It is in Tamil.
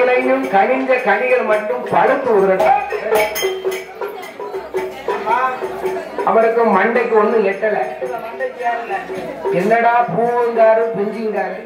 இலையும் கனிஞ்ச கனிகள் மட்டும் பழுத்து விடுறது அவருக்கு மண்டைக்கு ஒண்ணும் எட்டல. என்னடா பூங்காரு பிஞ்சிங்காரு?